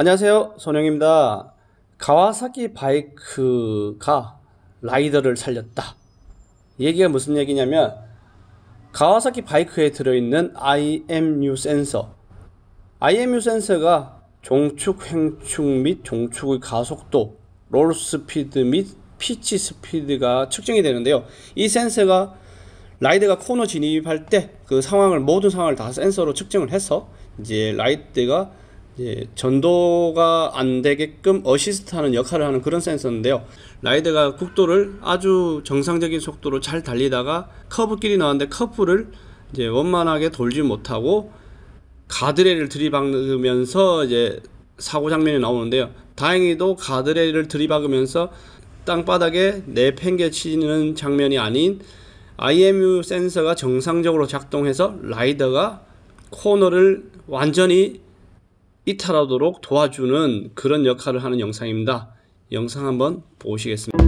안녕하세요. 손영입니다. 가와사키 바이크가 라이더를 살렸다. 얘기가 무슨 얘기냐면 가와사키 바이크에 들어있는 IMU 센서 IMU 센서가 종축, 횡축 및 종축의 가속도, 롤 스피드 및 pitch 스피드가 측정이 되는데요. 이 센서가 라이더가 코너 진입할 때 그 상황을 모든 상황을 다 센서로 측정을 해서 이제 라이드가 이제 전도가 안 되게끔 어시스트하는 역할을 하는 그런 센서인데요. 라이드가 국도를 아주 정상적인 속도로 잘 달리다가 커브길이 나왔는데 커브를 이제 원만하게 돌지 못하고 가드레일을 들이박으면서 이제 사고 장면이 나오는데요. 다행히도 가드레일을 들이박으면서 땅바닥에 내팽개치는 장면이 아닌 IMU 센서가 정상적으로 작동해서 라이더가 코너를 완전히 이탈하도록 도와주는 그런 역할을 하는 영상입니다. 영상 한번 보시겠습니다.